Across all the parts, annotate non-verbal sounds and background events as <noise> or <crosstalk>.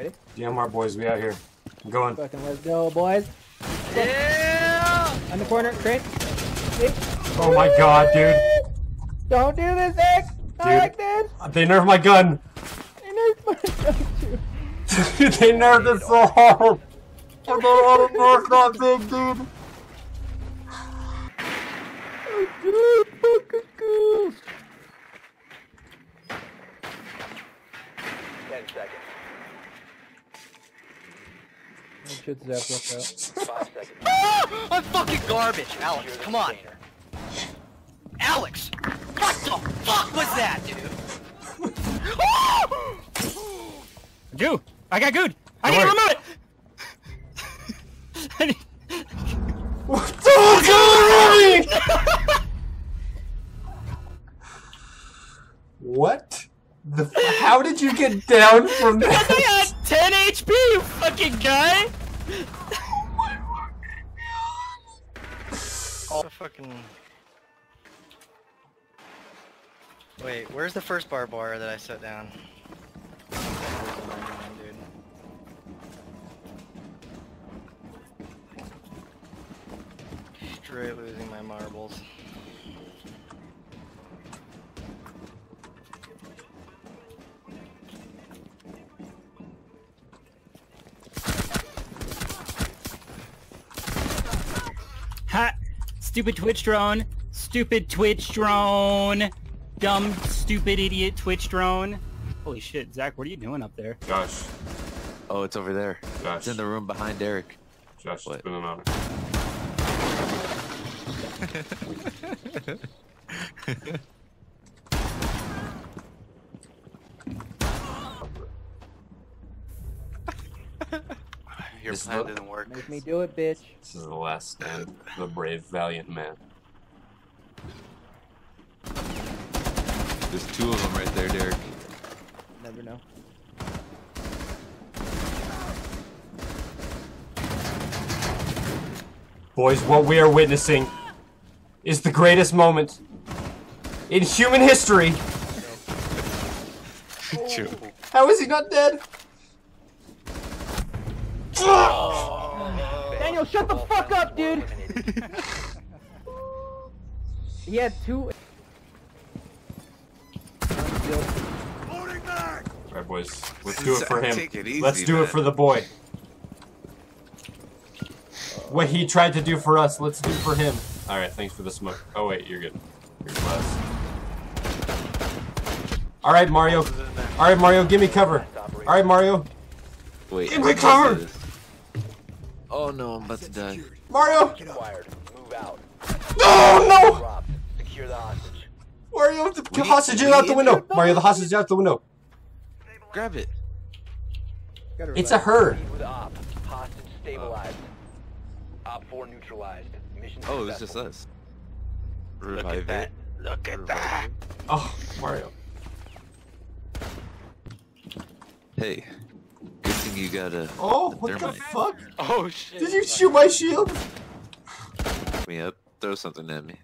Ready? DMR boys, we out here. I'm going. Fucking let's go, boys. Yeah! On the corner, crate. See? Oh my god, dude. Don't do this, X! I Dude. like this! They nerfed my gun. They there's my gun, too. <laughs> they nerfed it so hard. I don't want to nerf that thing, dude. Good, fucking good. Ten seconds. Shit, Zap left out. Five seconds. Ah! I'm fucking garbage, Alex. Come on, Alex. What the fuck was that, dude? <laughs> Dude, I got good. I Don't need a worry. remote. What the fuck is What? The f- How did you get down from <laughs> I had 10 HP, you fucking guy. Oh, fucking. Wait, where's the first bar bar that I set down? What am I doing, dude? Straight losing my marbles. Stupid Twitch drone. Stupid Twitch drone. Dumb, stupid, idiot Twitch drone. Holy shit, Zach, what are you doing up there? Josh, Oh, it's over there. Josh, It's in the room behind Eric. Josh, What? it's been an honor. Your This is plan the- didn't work. Make me do it, bitch. This is the last stand of the brave, valiant man. There's two of them right there, Derek. Never know. Boys, what we are witnessing is the greatest moment in human history. How is he not dead? Daniel, shut the fuck up, dude! He had two. Alright, boys, let's do it for him. It easy, Let's do man. it for the boy. What he tried to do for us, let's do for him. Alright, thanks for the smoke. Oh, wait, you're good. You're blessed. Alright, Mario. Alright, Mario, give me cover. Alright, Mario. Wait. Give me gonna cover! Do this. Oh no, I'm about to die. Mario! Acquired. Move out. No, no! Dropped. Secure the hostage. Mario, the We- hostage is out the window. here? Mario, the hostage is out the window. Grab it. It's a relax. her. Proceed with op. Hostage stabilized. Op 4 neutralized. Mission Oh, it's just successful. us. Revive it. Look at Revive it. Oh, Mario. Hey, good thing you got a Oh, what the fuck? Oh shit. Did you shoot my shield? me up. Throw something at me.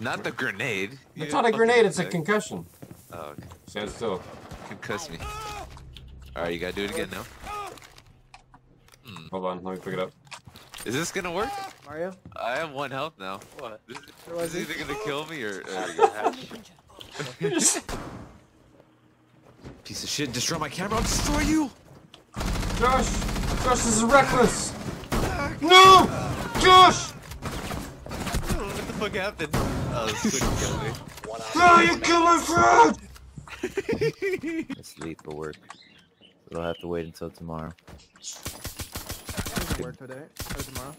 Not the grenade. You It's not a grenade, it's a concussion. Oh, okay. Stand still. Concuss me. Alright, you gotta do it again now. Hold on, let me pick it up. Is this gonna work? Mario? I have one health now. What? This So I is either gonna kill me or. <laughs> <laughs> Piece of shit, destroy my camera, I'll destroy you! Josh! Josh, this is reckless! No! Josh! what the fuck happened? Oh, this couldn't kill me. One. No, you killed my friend! It's late for work. We'll have to wait until tomorrow. Doesn't work today or tomorrow.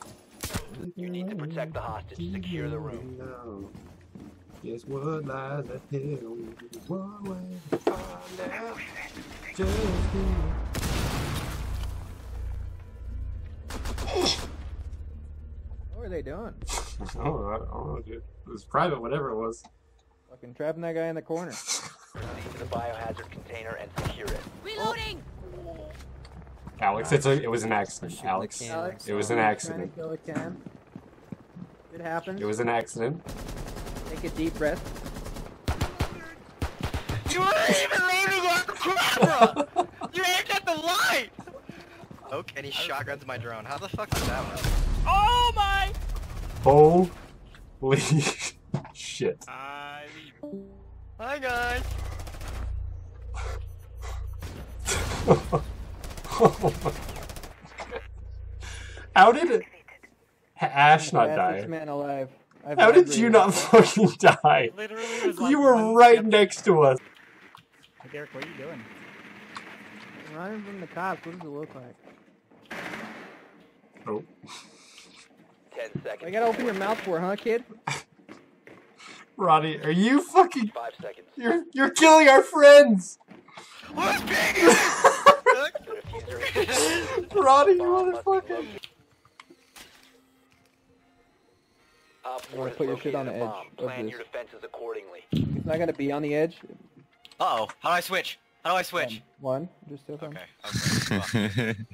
You need to protect the hostage. Secure the room. Guess what lies ahead? Only one way to find out. Just they doing? <laughs> Oh, I don't know, dude. It was private, whatever it was. Fucking trapping that guy in the corner. Proceed to the biohazard container and secure it. Reloading! Alex, it's a, it was an accident. Alex, Alex, it was an accident. to kill a can. It happens. It was an accident. Take a deep breath. You weren't even aiming at the camera! <laughs> You aimed at the light. <laughs> and he shotguns my drone. How the fuck did that work? Oh my! Holy <laughs> shit. I... Hi guys. <laughs> How did it? Ash not die? man alive. I've How did you not fucking die? Literally was like You were right step- next to us. Hey, Derek, what are you doing? Running from the cops. What does it look like? Oh. <laughs> Ten seconds. I gotta open your mouth for, huh, kid? <laughs> Roddy, are you fucking Five seconds. You're you're killing our friends! Who's <laughs> being The defuser you Bomb must be motherfucker! located. Op you want to put your shit on the bomb. edge of Plan this. your defenses accordingly. It's not gonna be on the edge. Uh oh. How do I switch? How do I switch? One, just still Okay. okay. <laughs>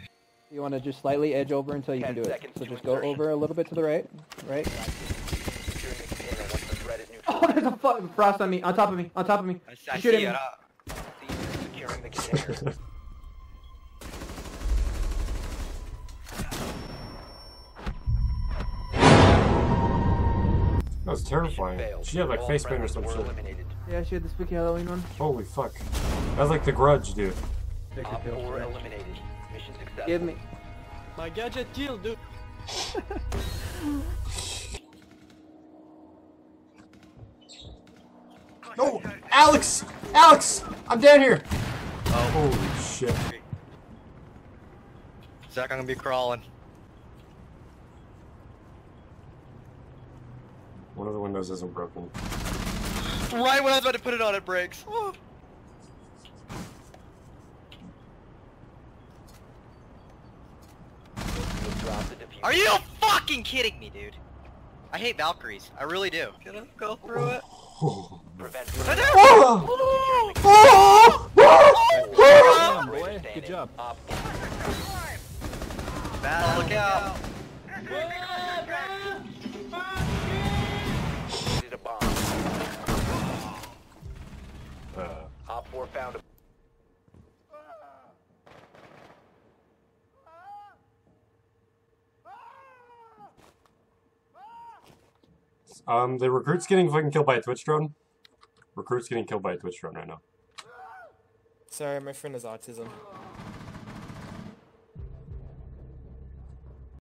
Well, You want to just slightly edge over until you can do it. So just go over a little bit to the right, right. Securing the container once the threat is Oh, there's a fu- frost on me, on top of me, on top of me. I, I Shoot him. it. Uh, Proceed to securing the container. <laughs> That was terrifying. Failed. She had like face paint or friendlies some shit. Yeah, she had the spooky Halloween one. Holy fuck. That was like the grudge, dude. Op four eliminated. Mission successful. Give me. my gadget deal, dude. No! Alex! Alex! I'm down here! Oh, Holy shit. Zach, I'm gonna be crawling. One of the windows isn't broken. Right when I was about to put it on, it breaks. Oh. You'll drop the defuser. Are you fucking kidding me, dude? I hate Valkyries. I really do. Can I go through it? Prevent I. Oh! Oh! Oh! Good job. Op Bad, look out. four a bomb. Op four found a um, the recruit's getting fucking killed by a Twitch drone. Recruit's getting killed by a Twitch drone right now. Sorry, my friend has autism.